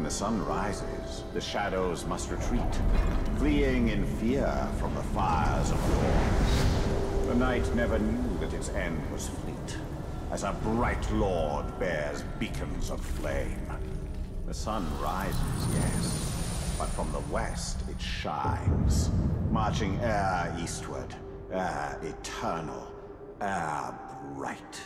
When the sun rises, the shadows must retreat, fleeing in fear from the fires of war. The night never knew that its end was fleet, as a bright lord bears beacons of flame. The sun rises, yes, but from the west it shines, marching e'er eastward, e'er eternal, e'er bright.